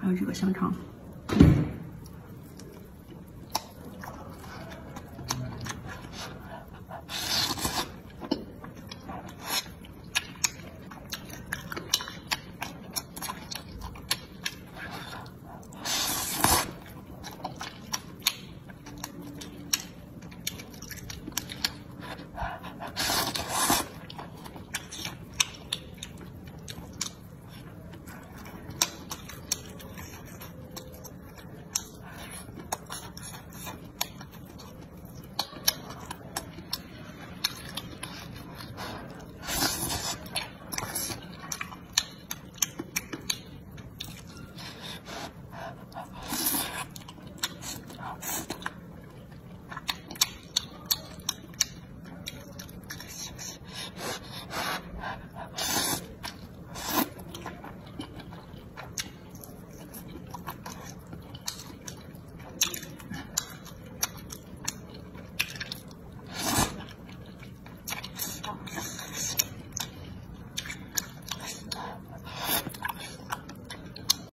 还有这个香肠。